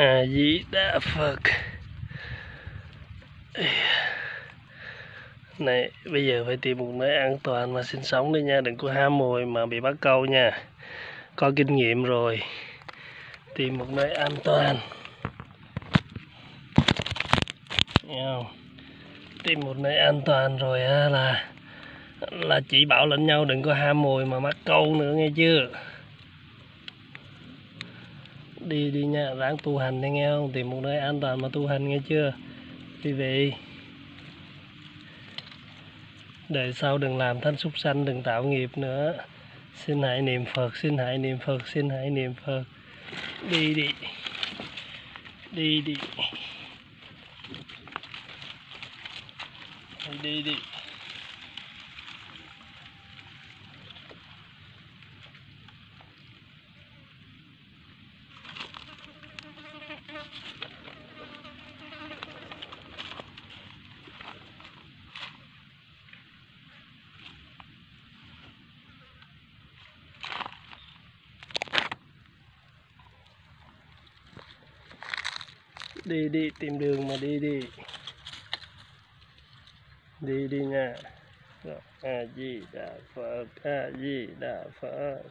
a di đà phật. Này, bây giờ phải tìm một nơi an toàn mà sinh sống đi nha, đừng có ham mồi mà bị bắt câu nha. Có kinh nghiệm rồi. Tìm một nơi an toàn. Không? tìm một nơi an toàn rồi á là là chỉ bảo lẫn nhau đừng có ham mồi mà mắc câu nữa, nghe chưa? Đi đi nha, ráng tu hành đi nghe không? Tìm một nơi an toàn mà tu hành nghe chưa? Quý vị. Đời sau đừng làm thân súc sanh, đừng tạo nghiệp nữa. Xin hãy niệm phật, xin hãy niệm phật, xin hãy niệm phật. Đi đi. Đi đi. Đi đi. Đi đi, tìm đường mà đi đi. Đi đi nha. A di đà phật, a di đà phật.